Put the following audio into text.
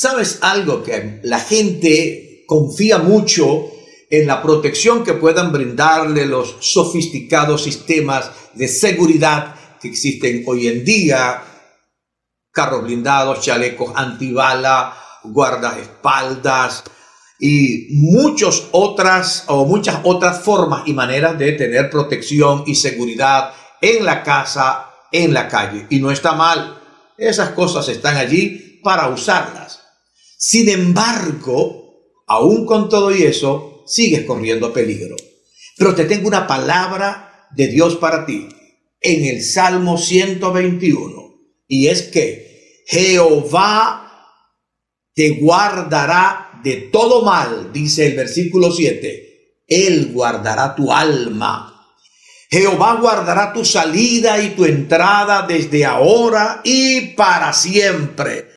¿Sabes algo? Que la gente confía mucho en la protección que puedan brindarle los sofisticados sistemas de seguridad que existen hoy en día, carros blindados, chalecos antibala, guardaespaldas y muchas otras o muchas otras formas y maneras de tener protección y seguridad en la casa, en la calle. Y no está mal. Esas cosas están allí para usarlas. Sin embargo, aún con todo y eso, sigues corriendo peligro. Pero te tengo una palabra de Dios para ti en el Salmo 121. Y es que Jehová te guardará de todo mal, dice el versículo 7. Él guardará tu alma. Jehová guardará tu salida y tu entrada desde ahora y para siempre.